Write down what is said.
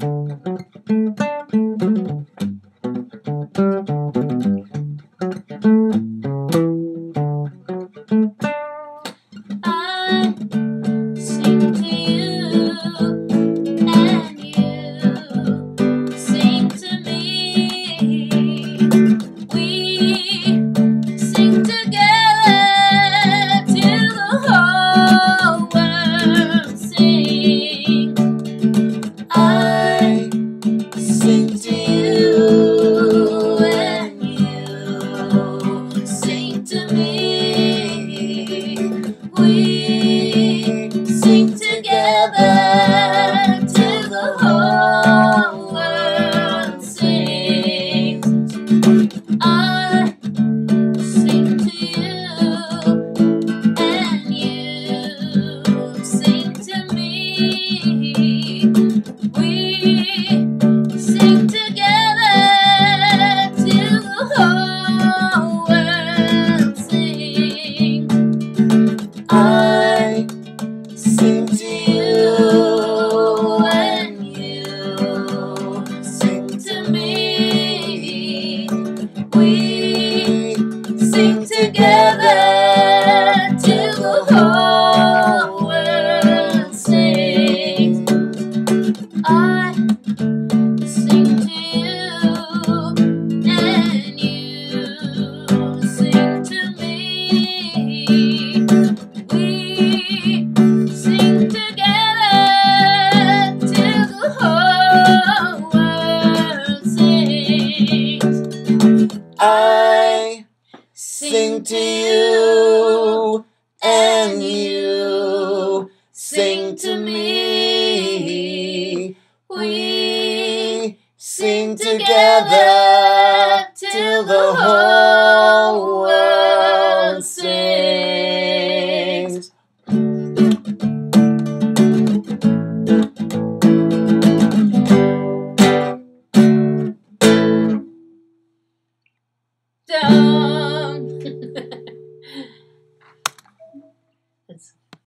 I you, and you sing to me. We sing together till the whole world sings. I sing to you, and you sing to me. We We sing together I sing to you and you sing to me. We sing together till the whole